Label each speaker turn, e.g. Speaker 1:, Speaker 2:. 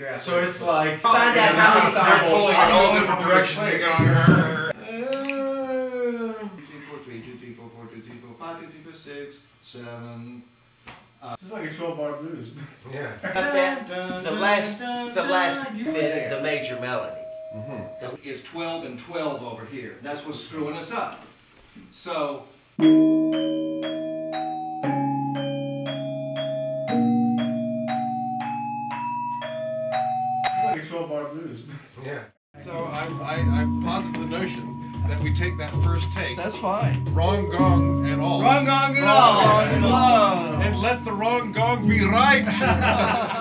Speaker 1: Yeah.
Speaker 2: So it's like
Speaker 3: Find out how many
Speaker 2: They're
Speaker 3: times
Speaker 2: pulling in all different directions. They go.
Speaker 4: Two, three, four, three, two, three, four, four, two, three, four, five, two, three, four, six, seven.
Speaker 2: It's like a 12 bar blues.
Speaker 1: Yeah.
Speaker 3: But that, the last, the last bit, the major melody.
Speaker 4: Mm-hmm. Is 12 and 12 over here. That's what's screwing us up. So.
Speaker 2: It's like a 12 bar blues.
Speaker 1: Yeah.
Speaker 5: So I, I, I posit the notion that we take that first take,
Speaker 2: That's fine.
Speaker 5: wrong gong and all,
Speaker 2: Wrong gong and all.
Speaker 5: gong and let the wrong gong be right.